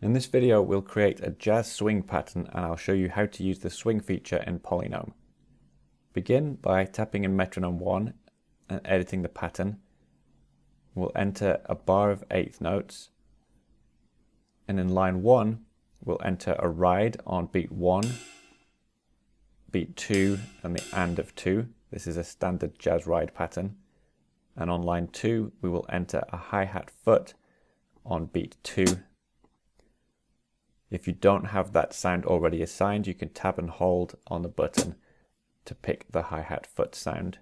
In this video we'll create a jazz swing pattern and I'll show you how to use the swing feature in Polynome. Begin by tapping in metronome 1 and editing the pattern. We'll enter a bar of eighth notes and in line 1 we'll enter a ride on beat 1, beat 2 and the and of 2. This is a standard jazz ride pattern. And on line 2 we will enter a hi-hat foot on beat 2 if you don't have that sound already assigned, you can tap and hold on the button to pick the hi-hat foot sound.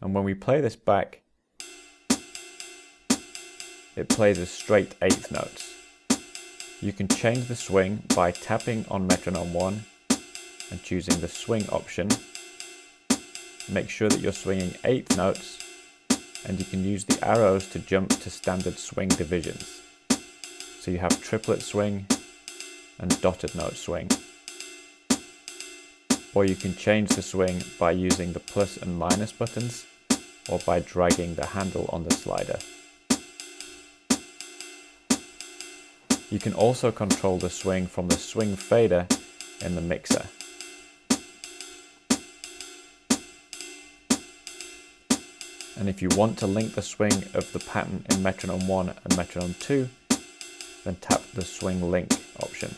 And when we play this back, it plays as straight eighth notes. You can change the swing by tapping on metronome 1 and choosing the swing option. Make sure that you're swinging eighth notes and you can use the arrows to jump to standard swing divisions. So you have triplet swing and dotted note swing. Or you can change the swing by using the plus and minus buttons or by dragging the handle on the slider. You can also control the swing from the swing fader in the mixer. And if you want to link the swing of the pattern in metronome 1 and metronome 2, then tap the swing link option.